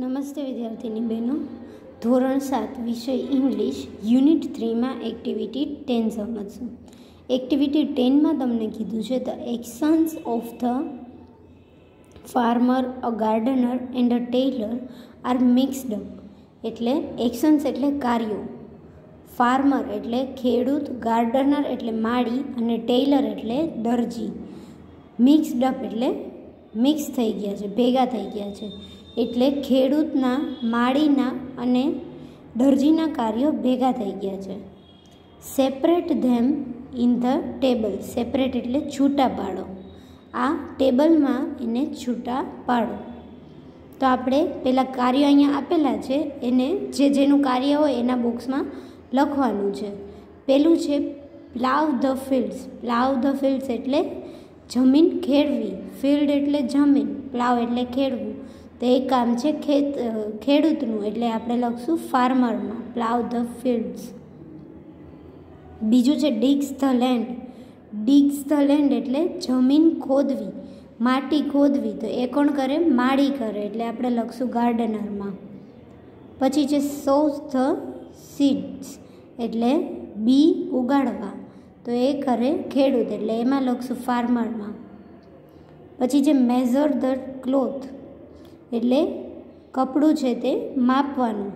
નમસ્તે વિદ્યાર્થીની બહેનો. ધોરણ સાત, વિષય ઇંગ્લિશ, યુનિટ થ્રીમાં એક્ટિવિટી ટેન સમજશું. એક્ટિવિટી ટેનમાં તમને કીધું છે the actions of the farmer a gardener and a tailor are mixed up એટલે એક્શન્સ એટલે કાર્યો. ફાર્મર એટલે ખેડૂત ગાર્ડનર એટલે માળી અને ટેલર એટલે દરજી. મિક્સડ અપ એટલે મિક્સ થઈ ગયા છે, ભેગા થઈ ગયા છે. એટલે ખેડૂતના માળીના અને દરજીના કાર્યો ભેગા થઈ ગયા છે. Separate them in the table separate એટલે છૂટા પાડો. આ ટેબલમાં એને છૂટા પાડો. તો આપણે પેલા કાર્યો અહીંયા આપેલા છે. એને જે જેનું કાર્ય હોય એના બોક્સમાં લખવાનું છે. પેલું છે plough the fields plough the fields એટલે જમીન ખેડવી. ફિલ્ડ એટલે જમીન. પ્લાવ એટલે ખેડવું. તો એ કામ છે ખેત, ખેડૂતનું, એટલે આપણે લખશું ફાર્મરમાં પ્લાવ ધ ફિલ્ડ્સ બીજું છે digs the land digs the land એટલે જમીન ખોદવી, માટી ખોદવી. તો એ કોણ કરે? માળી કરે, એટલે આપણે લખશું ગાર્ડનરમાં પછી છે સોસ ધ સીડ્સ એટલે બી ઉગાડવા. તો એ કરે ખેડૂત, એટલે એમાં લખશું ફાર્મરમાં પછી છે મેઝર ધ ક્લોથ એટલે કપડું છે તે માપવાનું.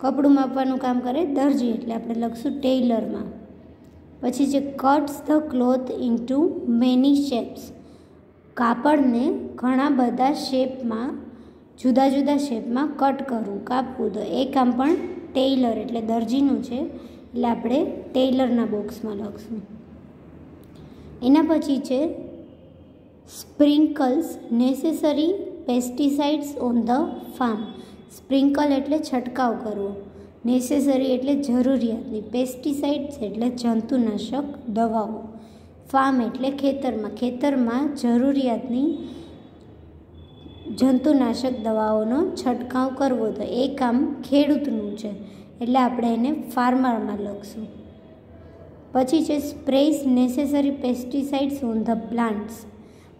કપડું માપવાનું કામ કરે દરજી એટલે આપણે લખશું ટેલરમાં પછી છે cuts the cloth into many shapes કાપડને ઘણા બધા શેપમાં, જુદા જુદા શેપમાં કટ કરવું કાપવું. તો એ કામ પણ ટેલર એટલે દરજીનું છે. એટલે આપણે ટેલરના બોક્સમાં લખશું. એના પછી છે sprinkles necessary pesticides on the farm. Sprinkle એટલે છંટકાવ કરવો. નેસેસરી એટલે જરૂરિયાતની. પેસ્ટિસાઇડ્સ એટલે જંતુનાશક દવાઓ. ફાર્મ એટલે ખેતરમાં. ખેતરમાં જરૂરિયાતની જંતુનાશક દવાઓનો છંટકાવ કરવો તો એ કામ ખેડૂતનું છે. એટલે આપણે એને ફાર્મરમાં લખશું. પછી છે sprays necessary pesticides on the plants.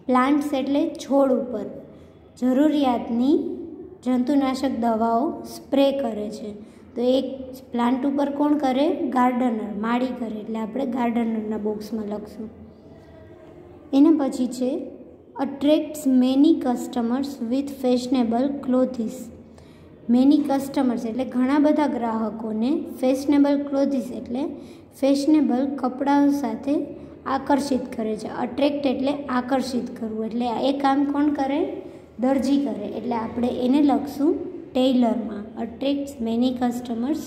Plants એટલે છોડ ઉપર. જરૂરિયાતની જંતુનાશક દવાઓ સ્પ્રે કરે છે. તો એક પ્લાન્ટ ઉપર કોણ કરે? ગાર્ડનર. માળી કરે. એટલે આપણે ગાર્ડનરના બોક્સમાં લખશું. એના પછી છે attracts many customers with fashionable clothes many customers એટલે ઘણા બધા ગ્રાહકોને ફેશનેબલ ક્લોથિસ એટલે ફેશનેબલ કપડાઓ સાથે આકર્ષિત કરે છે. અટ્રેક્ટ એટલે આકર્ષિત કરવું. એટલે એ કામ કોણ કરે? દરજી કરે. એટલે આપણે એને લખશું ટેલરમાં attracts many customers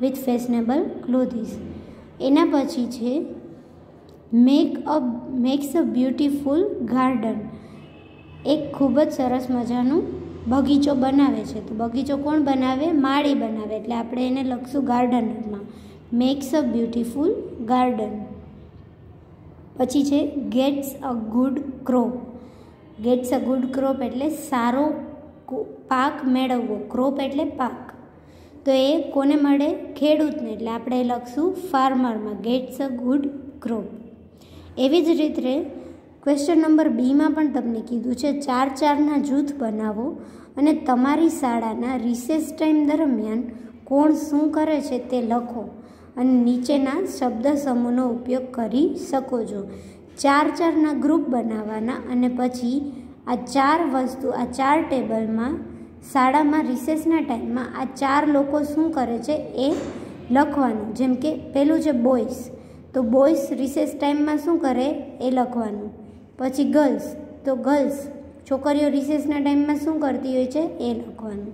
with fashionable clothes એના પછી છે make a makes a beautiful garden એક ખૂબ જ સરસ મજાનું બગીચો બનાવે છે. તો બગીચો કોણ બનાવે? માળી બનાવે. એટલે આપણે એને લખશું ગાર્ડનરમાં મેક્સ અ બ્યુટિફુલ ગાર્ડન પછી છે gets a good crop gets a good crop એટલે સારો પાક મેળવવો. ક્રોપ એટલે પાક. તો એ કોને મળે? ખેડૂતને. એટલે આપણે લખશું ફાર્મરમાં ગેટ્સ અ ગુડ ક્રોપ. એવી જ રીતે ક્વેશ્ચન નંબર બીમાં પણ તમને કીધું છે, ચાર ચારના જૂથ બનાવો અને તમારી શાળાના રિસેસ ટાઈમ દરમિયાન કોણ શું કરે છે તે લખો અને નીચેના શબ્દ સમૂહનો ઉપયોગ કરી શકો છો. ચાર ચારના ગ્રુપ બનાવવાના અને પછી આ ચાર વસ્તુ, આ ચાર ટેબલમાં, શાળામાં રિસેસના ટાઈમમાં આ ચાર લોકો શું કરે છે એ લખવાનું. જેમ કે પેલું છે બોયસ તો બોયસ રિસેસ ટાઈમમાં શું કરે? એ લખવાનું. પછી ગર્લ્સ. તો ગર્લ્સ છોકરીઓ રિસેસના ટાઈમમાં શું કરતી હોય છે? એ લખવાનું.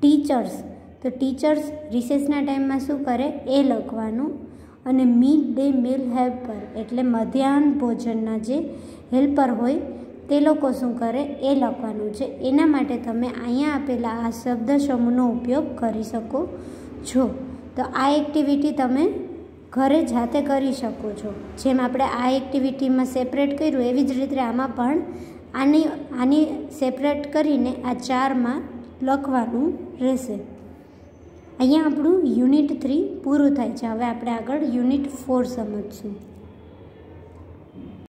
ટીચર્સ. તો ટીચર્સ રિસેસના ટાઈમમાં શું કરે? એ લખવાનું. અને મિડ ડે મિલ હેલ્પર એટલે મધ્યાહન ભોજનના જે હેલ્પર હોય, તે લોકો શું કરે? એ લખવાનું છે. એના માટે તમે અહીંયા આપેલા આ શબ્દ સમૂહનો ઉપયોગ કરી શકો છો. તો આ એક્ટિવિટી તમે ઘરે જાતે કરી શકો છો. જેમ આપણે આ એક્ટિવિટીમાં સેપરેટ કર્યું, એવી જ રીતે આમાં પણ આની આની સેપરેટ કરીને આ ચારમાં લખવાનું રહેશે. અહીંયા આપણું યુનિટ થ્રી પૂરું થાય છે. હવે આપણે આગળ યુનિટ ફોર સમજશું.